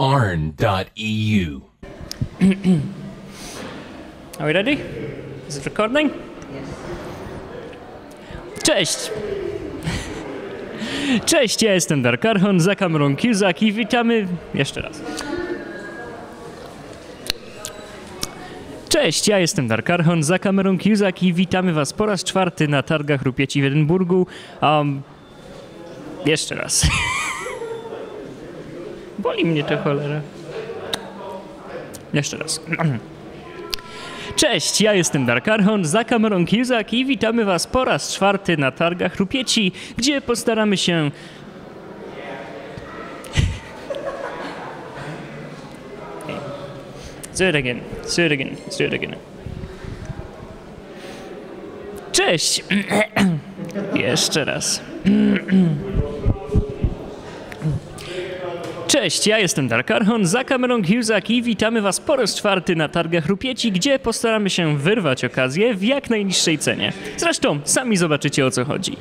arn.eu. Are we ready? Is it recording? Cześć! Cześć, ja jestem Dark Archon, za kamerą Cusack i witamy... Jeszcze raz. Cześć, ja jestem Dark Archon, za kamerą Cusack i witamy was po raz czwarty na targach Rupieci w Edynburgu. Um, jeszcze raz. Boli mnie to cholera. Jeszcze raz. Cześć, ja jestem Dark Archon, za kamerą Cusack i witamy was po raz czwarty na targach Rupieci, gdzie postaramy się... Do it again. Cześć! Jeszcze raz. Cześć, ja jestem Dark Archon, za kamerą Cusack i witamy was po raz czwarty na targach Rupieci, gdzie postaramy się wyrwać okazję w jak najniższej cenie. Zresztą sami zobaczycie o co chodzi.